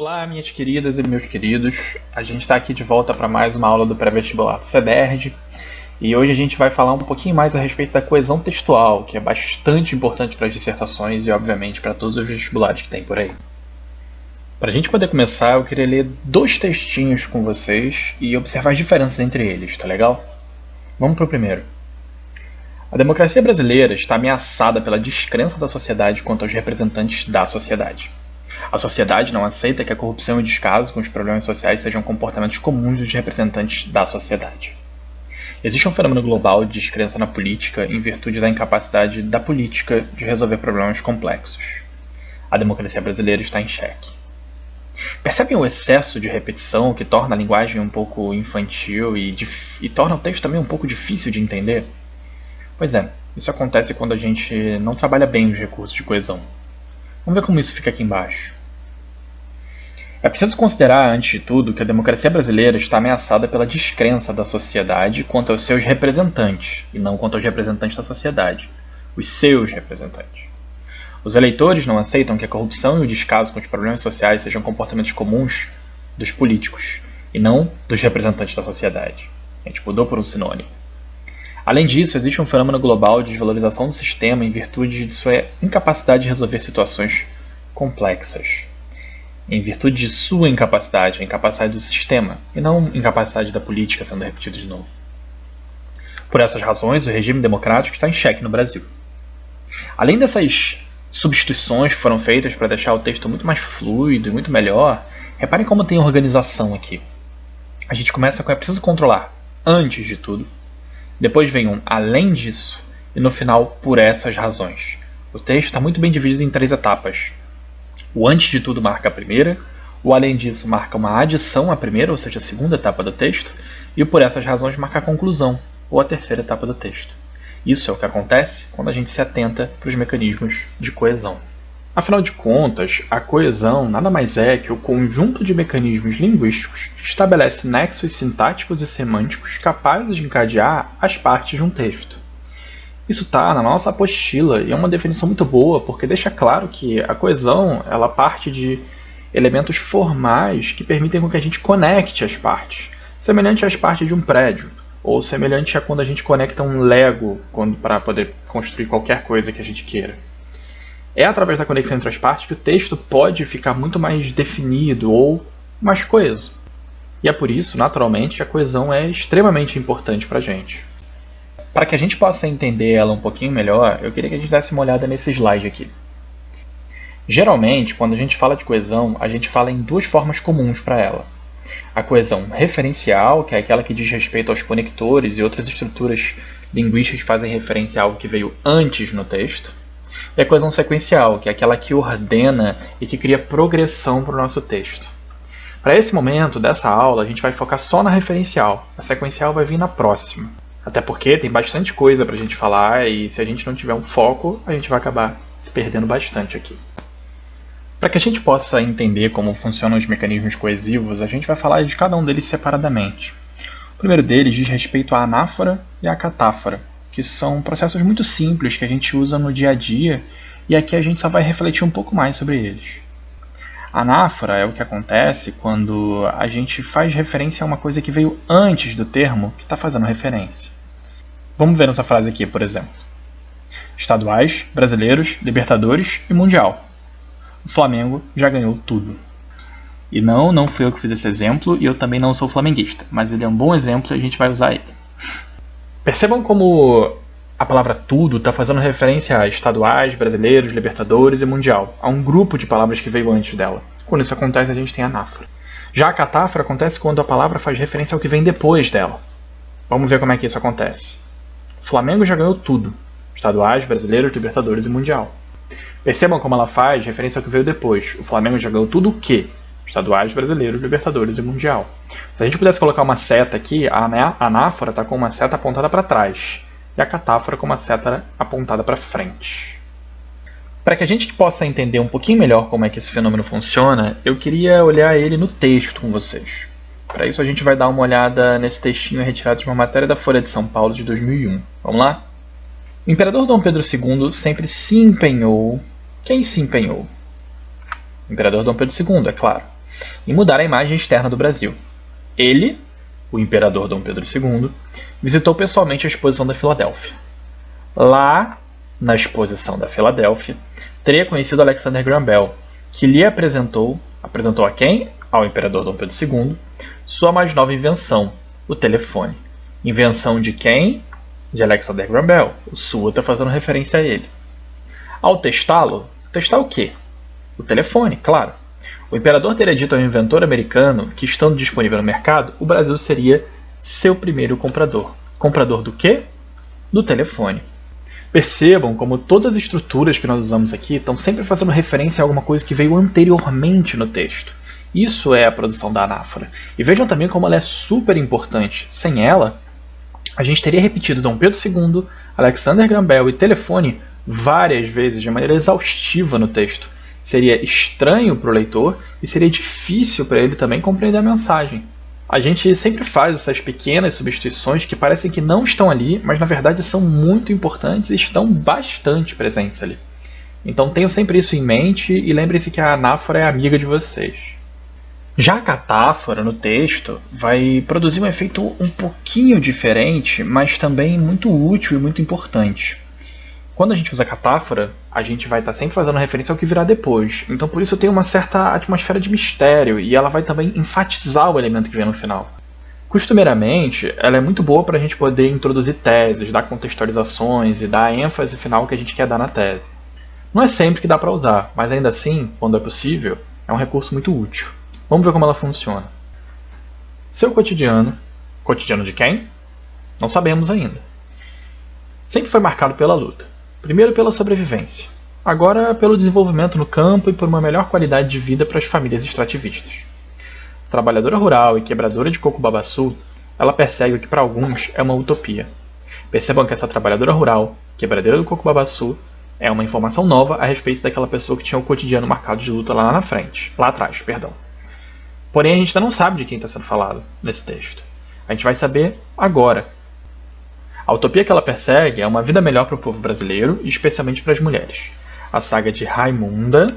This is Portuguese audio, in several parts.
Olá, minhas queridas e meus queridos. A gente está aqui de volta para mais uma aula do pré-vestibular CEDERJ. E hoje a gente vai falar um pouquinho mais a respeito da coesão textual, que é bastante importante para as dissertações e, obviamente, para todos os vestibulares que tem por aí. Para a gente poder começar, eu queria ler dois textinhos com vocês e observar as diferenças entre eles, tá legal? Vamos para o primeiro. A democracia brasileira está ameaçada pela descrença da sociedade quanto aos representantes da sociedade. A sociedade não aceita que a corrupção e o descaso com os problemas sociais sejam comportamentos comuns dos representantes da sociedade. Existe um fenômeno global de descrença na política em virtude da incapacidade da política de resolver problemas complexos. A democracia brasileira está em xeque. Percebem o excesso de repetição que torna a linguagem um pouco infantil e, e torna o texto também um pouco difícil de entender? Pois é, isso acontece quando a gente não trabalha bem os recursos de coesão. Vamos ver como isso fica aqui embaixo. É preciso considerar, antes de tudo, que a democracia brasileira está ameaçada pela descrença da sociedade quanto aos seus representantes, e não quanto aos representantes da sociedade, os seus representantes. Os eleitores não aceitam que a corrupção e o descaso com os problemas sociais sejam comportamentos comuns dos políticos, e não dos representantes da sociedade. A gente mudou por um sinônimo. Além disso, existe um fenômeno global de desvalorização do sistema em virtude de sua incapacidade de resolver situações complexas. Em virtude de sua incapacidade, a incapacidade do sistema, e não incapacidade da política sendo repetido de novo. Por essas razões, o regime democrático está em xeque no Brasil. Além dessas substituições que foram feitas para deixar o texto muito mais fluido e muito melhor, reparem como tem organização aqui. A gente começa com é preciso controlar, antes de tudo, depois vem um além disso e no final por essas razões. O texto está muito bem dividido em três etapas. O antes de tudo marca a primeira, o além disso marca uma adição à primeira, ou seja, a segunda etapa do texto, e o por essas razões marca a conclusão, ou a terceira etapa do texto. Isso é o que acontece quando a gente se atenta para os mecanismos de coesão. Afinal de contas, a coesão nada mais é que o conjunto de mecanismos linguísticos que estabelece nexos sintáticos e semânticos capazes de encadear as partes de um texto. Isso está na nossa apostila e é uma definição muito boa porque deixa claro que a coesão ela parte de elementos formais que permitem com que a gente conecte as partes, semelhante às partes de um prédio, ou semelhante a quando a gente conecta um Lego para poder construir qualquer coisa que a gente queira. É através da conexão entre as partes que o texto pode ficar muito mais definido ou mais coeso. E é por isso, naturalmente, a coesão é extremamente importante para a gente. Para que a gente possa entender ela um pouquinho melhor, eu queria que a gente desse uma olhada nesse slide aqui. Geralmente, quando a gente fala de coesão, a gente fala em duas formas comuns para ela. A coesão referencial, que é aquela que diz respeito aos conectores e outras estruturas linguísticas que fazem referência a algo que veio antes no texto e a coesão sequencial, que é aquela que ordena e que cria progressão para o nosso texto. Para esse momento dessa aula, a gente vai focar só na referencial. A sequencial vai vir na próxima. Até porque tem bastante coisa para a gente falar e se a gente não tiver um foco, a gente vai acabar se perdendo bastante aqui. Para que a gente possa entender como funcionam os mecanismos coesivos, a gente vai falar de cada um deles separadamente. O primeiro deles diz respeito à anáfora e à catáfora, que são processos muito simples que a gente usa no dia a dia e aqui a gente só vai refletir um pouco mais sobre eles. Anáfora é o que acontece quando a gente faz referência a uma coisa que veio antes do termo que está fazendo referência. Vamos ver essa frase aqui, por exemplo. Estaduais, brasileiros, Libertadores e Mundial. O Flamengo já ganhou tudo. E não, não fui eu que fiz esse exemplo e eu também não sou flamenguista, mas ele é um bom exemplo e a gente vai usar ele. Percebam como a palavra tudo está fazendo referência a estaduais, brasileiros, libertadores e mundial, a um grupo de palavras que veio antes dela. Quando isso acontece, a gente tem anáfora. Já a catáfora acontece quando a palavra faz referência ao que vem depois dela. Vamos ver como é que isso acontece. O Flamengo já ganhou tudo: estaduais, brasileiros, libertadores e mundial. Percebam como ela faz referência ao que veio depois. O Flamengo já ganhou tudo o quê? Estaduais, brasileiros, Libertadores e Mundial. Se a gente pudesse colocar uma seta aqui, a anáfora está com uma seta apontada para trás e a catáfora com uma seta apontada para frente. Para que a gente possa entender um pouquinho melhor como é que esse fenômeno funciona, eu queria olhar ele no texto com vocês. Para isso a gente vai dar uma olhada nesse textinho retirado de uma matéria da Folha de São Paulo de 2001. Vamos lá? O imperador Dom Pedro II sempre se empenhou. Quem se empenhou? O imperador Dom Pedro II, é claro em mudar a imagem externa do Brasil. Ele, o imperador Dom Pedro II, visitou pessoalmente a exposição da Filadélfia. Lá, na exposição da Filadélfia, teria conhecido Alexander Graham Bell, que lhe apresentou, apresentou a quem? Ao imperador Dom Pedro II, sua mais nova invenção, o telefone. Invenção de quem? De Alexander Graham Bell. O Sua está fazendo referência a ele. Ao testá-lo, testar o quê? O telefone, claro. O imperador teria dito ao inventor americano que, estando disponível no mercado, o Brasil seria seu primeiro comprador. Comprador do quê? Do telefone. Percebam como todas as estruturas que nós usamos aqui estão sempre fazendo referência a alguma coisa que veio anteriormente no texto. Isso é a produção da anáfora. E vejam também como ela é super importante. Sem ela, a gente teria repetido Dom Pedro II, Alexander Graham Bell e telefone várias vezes de maneira exaustiva no texto. Seria estranho para o leitor e seria difícil para ele também compreender a mensagem. A gente sempre faz essas pequenas substituições que parecem que não estão ali, mas na verdade são muito importantes e estão bastante presentes ali. Então tenham sempre isso em mente e lembre-se que a anáfora é amiga de vocês. Já a catáfora no texto vai produzir um efeito um pouquinho diferente, mas também muito útil e muito importante. Quando a gente usa catáfora, a gente vai estar sempre fazendo referência ao que virá depois. Então por isso tem uma certa atmosfera de mistério e ela vai também enfatizar o elemento que vem no final. Costumeiramente, ela é muito boa para a gente poder introduzir teses, dar contextualizações e dar a ênfase final que a gente quer dar na tese. Não é sempre que dá para usar, mas ainda assim, quando é possível, é um recurso muito útil. Vamos ver como ela funciona. Seu cotidiano, cotidiano de quem? Não sabemos ainda. Sempre foi marcado pela luta. Primeiro pela sobrevivência, agora pelo desenvolvimento no campo e por uma melhor qualidade de vida para as famílias extrativistas. Trabalhadora rural e quebradora de coco babaçu, ela persegue o que para alguns é uma utopia. Percebam que essa trabalhadora rural, quebradeira do coco babaçu, é uma informação nova a respeito daquela pessoa que tinha o cotidiano marcado de luta lá na frente, lá atrás, perdão. Porém, a gente ainda não sabe de quem está sendo falado nesse texto. A gente vai saber agora. A utopia que ela persegue é uma vida melhor para o povo brasileiro especialmente para as mulheres. A saga de Raimunda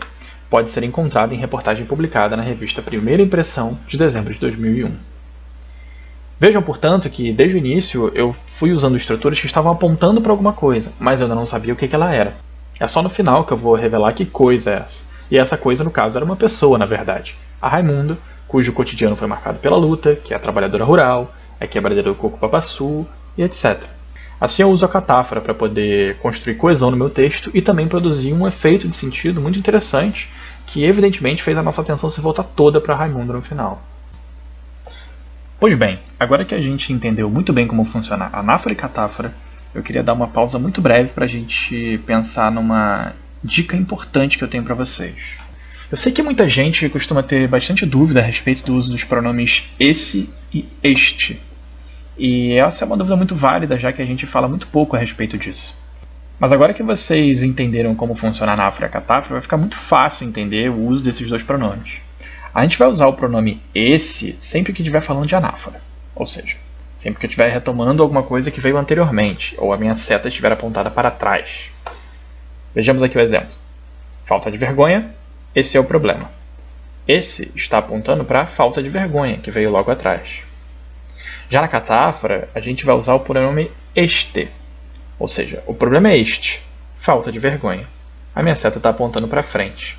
pode ser encontrada em reportagem publicada na revista Primeira Impressão de dezembro de 2001. Vejam, portanto, que desde o início eu fui usando estruturas que estavam apontando para alguma coisa, mas eu ainda não sabia o que, que ela era. É só no final que eu vou revelar que coisa é essa. E essa coisa, no caso, era uma pessoa, na verdade. A Raimundo, cujo cotidiano foi marcado pela luta, que é trabalhadora rural, é quebradeira do coco papaçu e etc. Assim eu uso a catáfora para poder construir coesão no meu texto e também produzir um efeito de sentido muito interessante que evidentemente fez a nossa atenção se voltar toda para Raimundo no final. Pois bem, agora que a gente entendeu muito bem como funciona anáfora e catáfora, eu queria dar uma pausa muito breve para a gente pensar numa dica importante que eu tenho para vocês. Eu sei que muita gente costuma ter bastante dúvida a respeito do uso dos pronomes esse e este. E essa é uma dúvida muito válida, já que a gente fala muito pouco a respeito disso. Mas agora que vocês entenderam como funciona a anáfora e a catáfora, vai ficar muito fácil entender o uso desses dois pronomes. A gente vai usar o pronome esse sempre que estiver falando de anáfora, ou seja, sempre que eu estiver retomando alguma coisa que veio anteriormente, ou a minha seta estiver apontada para trás. Vejamos aqui o exemplo. Falta de vergonha, esse é o problema. Esse está apontando para a falta de vergonha, que veio logo atrás. Já na catáfora, a gente vai usar o pronome este. Ou seja, o problema é este, falta de vergonha. A minha seta está apontando para frente.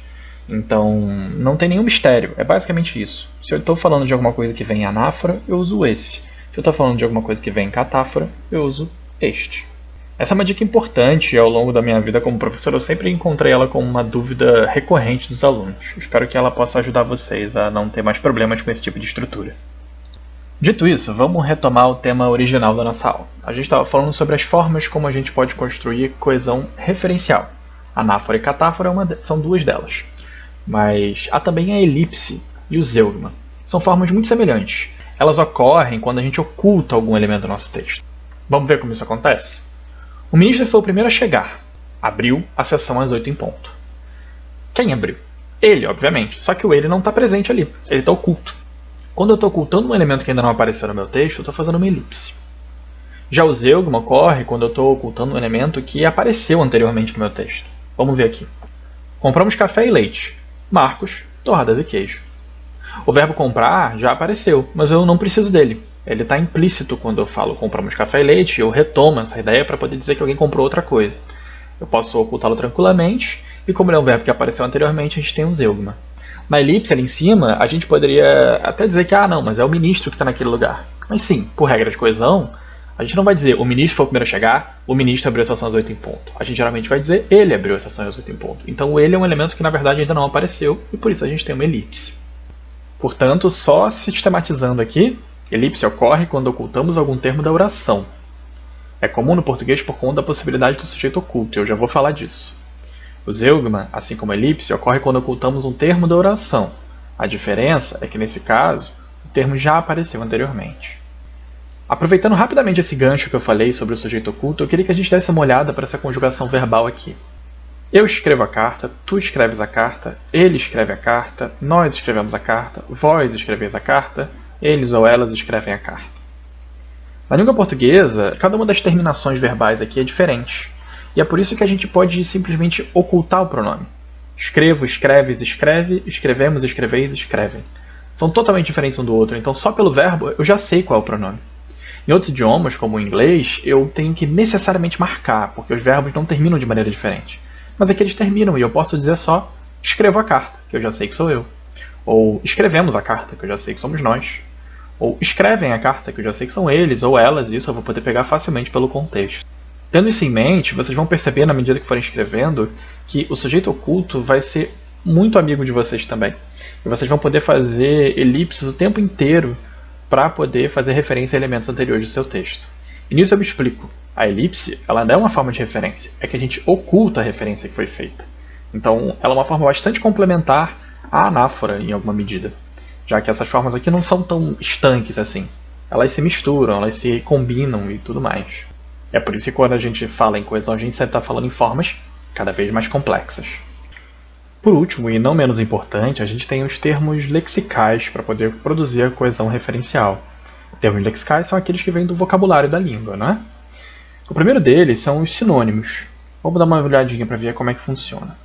Então, não tem nenhum mistério, é basicamente isso. Se eu estou falando de alguma coisa que vem em anáfora, eu uso esse. Se eu estou falando de alguma coisa que vem em catáfora, eu uso este. Essa é uma dica importante e ao longo da minha vida como professor eu sempre encontrei ela como uma dúvida recorrente dos alunos. Espero que ela possa ajudar vocês a não ter mais problemas com esse tipo de estrutura. Dito isso, vamos retomar o tema original da nossa aula. A gente estava falando sobre as formas como a gente pode construir coesão referencial. Anáfora e catáfora é são duas delas. Mas há também a elipse e o zeugma. São formas muito semelhantes. Elas ocorrem quando a gente oculta algum elemento do nosso texto. Vamos ver como isso acontece? O ministro foi o primeiro a chegar. Abriu a sessão às 8 em ponto. Quem abriu? Ele, obviamente. Só que o ele não está presente ali. Ele está oculto. Quando eu estou ocultando um elemento que ainda não apareceu no meu texto, eu estou fazendo uma elipse. Já o zeugma ocorre quando eu estou ocultando um elemento que apareceu anteriormente no meu texto. Vamos ver aqui. Compramos café e leite. Marcos, torradas e queijo. O verbo comprar já apareceu, mas eu não preciso dele. Ele está implícito quando eu falo compramos café e leite, eu retomo essa ideia para poder dizer que alguém comprou outra coisa. Eu posso ocultá-lo tranquilamente, e como ele é um verbo que apareceu anteriormente, a gente tem um zeugma. Na elipse ali em cima, a gente poderia até dizer que, ah, não, mas é o ministro que está naquele lugar. Mas sim, por regra de coesão, a gente não vai dizer o ministro foi o primeiro a chegar, o ministro abriu a sessão às 8 em ponto. A gente geralmente vai dizer ele abriu a sessão às 8 em ponto. Então ele é um elemento que na verdade ainda não apareceu e por isso a gente tem uma elipse. Portanto, só sistematizando aqui, elipse ocorre quando ocultamos algum termo da oração. É comum no português por conta da possibilidade do sujeito oculto, eu já vou falar disso. O zeugma, assim como a elipse, ocorre quando ocultamos um termo da oração. A diferença é que nesse caso, o termo já apareceu anteriormente. Aproveitando rapidamente esse gancho que eu falei sobre o sujeito oculto, eu queria que a gente desse uma olhada para essa conjugação verbal aqui. Eu escrevo a carta, tu escreves a carta, ele escreve a carta, nós escrevemos a carta, vós escreveis a carta, eles ou elas escrevem a carta. Na língua portuguesa, cada uma das terminações verbais aqui é diferente. E é por isso que a gente pode simplesmente ocultar o pronome. Escrevo, escreves, escreve, escrevemos, escreveis, escrevem. São totalmente diferentes um do outro, então só pelo verbo eu já sei qual é o pronome. Em outros idiomas, como o inglês, eu tenho que necessariamente marcar, porque os verbos não terminam de maneira diferente. Mas aqui eles terminam e eu posso dizer só escrevo a carta, que eu já sei que sou eu. Ou escrevemos a carta, que eu já sei que somos nós. Ou escrevem a carta, que eu já sei que são eles ou elas, e isso eu vou poder pegar facilmente pelo contexto. Tendo isso em mente, vocês vão perceber na medida que forem escrevendo que o sujeito oculto vai ser muito amigo de vocês também. E vocês vão poder fazer elipses o tempo inteiro para poder fazer referência a elementos anteriores do seu texto. E nisso eu me explico. A elipse ela não é uma forma de referência, é que a gente oculta a referência que foi feita. Então, ela é uma forma bastante complementar à anáfora, em alguma medida, já que essas formas aqui não são tão estanques assim. Elas se misturam, elas se combinam e tudo mais. É por isso que quando a gente fala em coesão, a gente sempre está falando em formas cada vez mais complexas. Por último, e não menos importante, a gente tem os termos lexicais para poder produzir a coesão referencial. Termos lexicais são aqueles que vêm do vocabulário da língua, não é? O primeiro deles são os sinônimos. Vamos dar uma olhadinha para ver como é que funciona.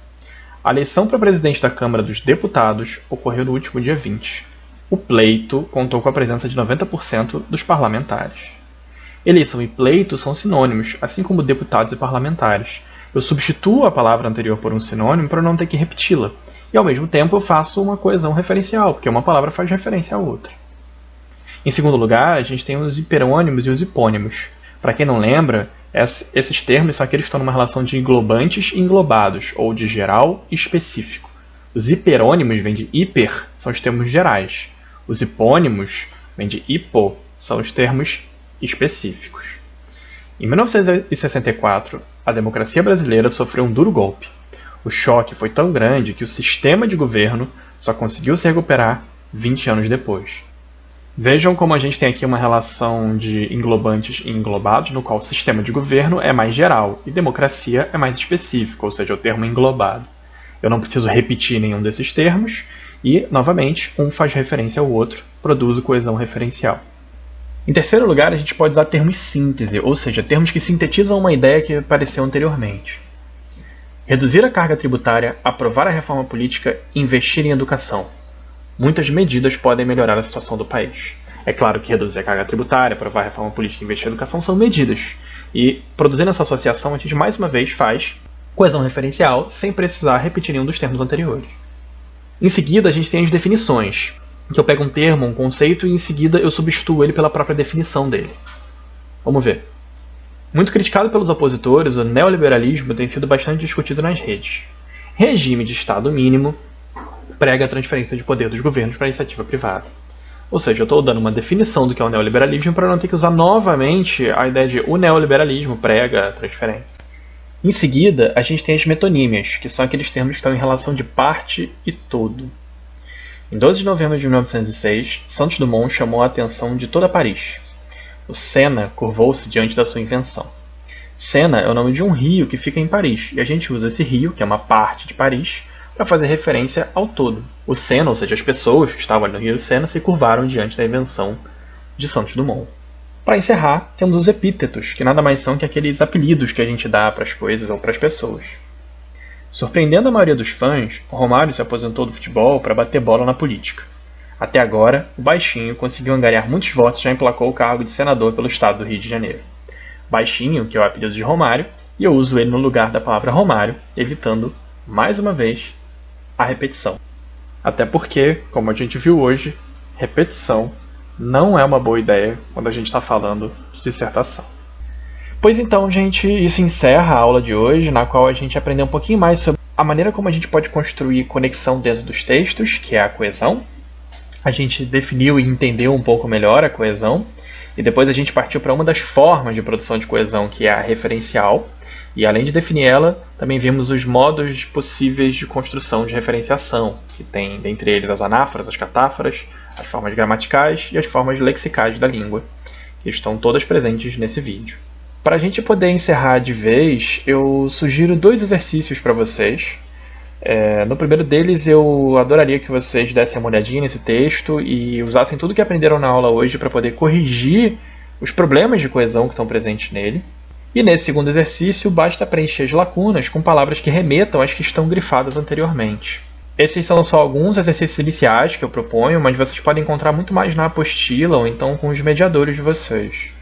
A eleição para presidente da Câmara dos Deputados ocorreu no último dia 20. O pleito contou com a presença de 90% dos parlamentares. Eleição e pleito são sinônimos, assim como deputados e parlamentares, eu substituo a palavra anterior por um sinônimo para não ter que repeti-la. E ao mesmo tempo eu faço uma coesão referencial, porque uma palavra faz referência à outra. Em segundo lugar, a gente tem os hiperônimos e os hipônimos. Para quem não lembra, esses termos são aqueles que estão numa relação de englobantes e englobados, ou de geral e específico. Os hiperônimos vêm de hiper, são os termos gerais. Os hipônimos vêm de hipo, são os termos específicos. Em 1964, a democracia brasileira sofreu um duro golpe. O choque foi tão grande que o sistema de governo só conseguiu se recuperar 20 anos depois. Vejam como a gente tem aqui uma relação de englobantes e englobados, no qual o sistema de governo é mais geral e democracia é mais específico, ou seja, o termo englobado. Eu não preciso repetir nenhum desses termos e, novamente, um faz referência ao outro, produz coesão referencial. Em terceiro lugar, a gente pode usar termos síntese, ou seja, termos que sintetizam uma ideia que apareceu anteriormente. Reduzir a carga tributária, aprovar a reforma política investir em educação. Muitas medidas podem melhorar a situação do país. É claro que reduzir a carga tributária, aprovar a reforma política e investir em educação são medidas. E produzindo essa associação, a gente mais uma vez faz coesão referencial sem precisar repetir nenhum dos termos anteriores. Em seguida, a gente tem as definições que eu pego um termo, um conceito e em seguida eu substituo ele pela própria definição dele. Vamos ver. Muito criticado pelos opositores, o neoliberalismo tem sido bastante discutido nas redes. Regime de Estado mínimo prega a transferência de poder dos governos para a iniciativa privada. Ou seja, eu estou dando uma definição do que é o neoliberalismo para não ter que usar novamente a ideia de o neoliberalismo prega a transferência. Em seguida, a gente tem as metonímias, que são aqueles termos que estão em relação de parte e todo. Em 12 de novembro de 1906, Santos Dumont chamou a atenção de toda Paris. O Sena curvou-se diante da sua invenção. Sena é o nome de um rio que fica em Paris, e a gente usa esse rio, que é uma parte de Paris, para fazer referência ao todo. O Sena, ou seja, as pessoas que estavam no rio Sena, se curvaram diante da invenção de Santos Dumont. Para encerrar, temos os epítetos, que nada mais são que aqueles apelidos que a gente dá para as coisas ou para as pessoas. Surpreendendo a maioria dos fãs, Romário se aposentou do futebol para bater bola na política. Até agora, o Baixinho conseguiu angariar muitos votos e já emplacou o cargo de senador pelo estado do Rio de Janeiro. Baixinho, que é o apelido de Romário, e eu uso ele no lugar da palavra Romário, evitando, mais uma vez, a repetição. Até porque, como a gente viu hoje, repetição não é uma boa ideia quando a gente está falando de dissertação. Pois então, gente, isso encerra a aula de hoje, na qual a gente aprendeu um pouquinho mais sobre a maneira como a gente pode construir conexão dentro dos textos, que é a coesão. A gente definiu e entendeu um pouco melhor a coesão, e depois a gente partiu para uma das formas de produção de coesão, que é a referencial. E além de definir ela, também vimos os modos possíveis de construção de referenciação, que tem dentre eles as anáforas, as catáforas, as formas gramaticais e as formas lexicais da língua, que estão todas presentes nesse vídeo. Para a gente poder encerrar de vez, eu sugiro dois exercícios para vocês. É, no primeiro deles, eu adoraria que vocês dessem uma olhadinha nesse texto e usassem tudo que aprenderam na aula hoje para poder corrigir os problemas de coesão que estão presentes nele. E nesse segundo exercício, basta preencher as lacunas com palavras que remetam às que estão grifadas anteriormente. Esses são só alguns exercícios iniciais que eu proponho, mas vocês podem encontrar muito mais na apostila ou então com os mediadores de vocês.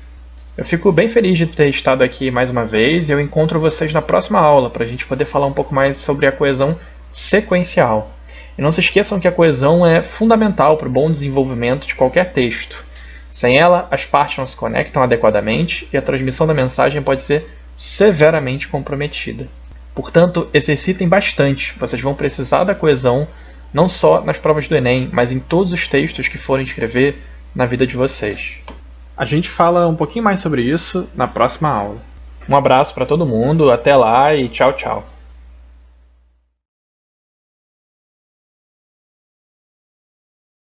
Eu fico bem feliz de ter estado aqui mais uma vez e eu encontro vocês na próxima aula para a gente poder falar um pouco mais sobre a coesão sequencial. E não se esqueçam que a coesão é fundamental para o bom desenvolvimento de qualquer texto. Sem ela, as partes não se conectam adequadamente e a transmissão da mensagem pode ser severamente comprometida. Portanto, exercitem bastante, vocês vão precisar da coesão não só nas provas do Enem, mas em todos os textos que forem escrever na vida de vocês. A gente fala um pouquinho mais sobre isso na próxima aula. Um abraço para todo mundo, até lá e tchau, tchau.